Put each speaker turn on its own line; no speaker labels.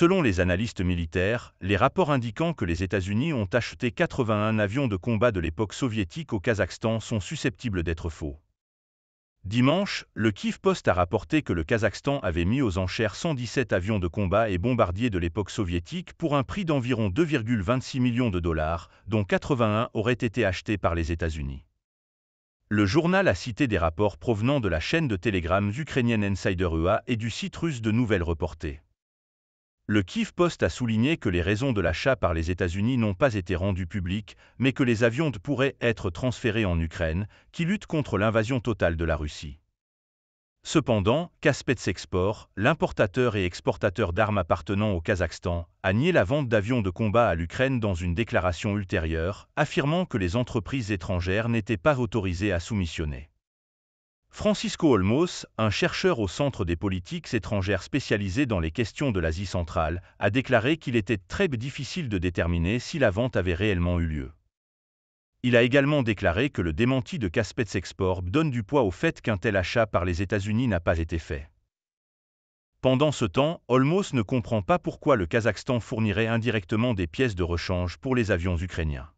Selon les analystes militaires, les rapports indiquant que les États-Unis ont acheté 81 avions de combat de l'époque soviétique au Kazakhstan sont susceptibles d'être faux. Dimanche, le Kiev Post a rapporté que le Kazakhstan avait mis aux enchères 117 avions de combat et bombardiers de l'époque soviétique pour un prix d'environ 2,26 millions de dollars, dont 81 auraient été achetés par les États-Unis. Le journal a cité des rapports provenant de la chaîne de télégrammes ukrainienne Insider UA et du site russe de Nouvelles Reportées. Le Kiev Post a souligné que les raisons de l'achat par les États-Unis n'ont pas été rendues publiques, mais que les avions pourraient être transférés en Ukraine, qui lutte contre l'invasion totale de la Russie. Cependant, Export, l'importateur et exportateur d'armes appartenant au Kazakhstan, a nié la vente d'avions de combat à l'Ukraine dans une déclaration ultérieure, affirmant que les entreprises étrangères n'étaient pas autorisées à soumissionner. Francisco Olmos, un chercheur au Centre des politiques étrangères spécialisé dans les questions de l'Asie centrale, a déclaré qu'il était très difficile de déterminer si la vente avait réellement eu lieu. Il a également déclaré que le démenti de Caspets Export donne du poids au fait qu'un tel achat par les États-Unis n'a pas été fait. Pendant ce temps, Olmos ne comprend pas pourquoi le Kazakhstan fournirait indirectement des pièces de rechange pour les avions ukrainiens.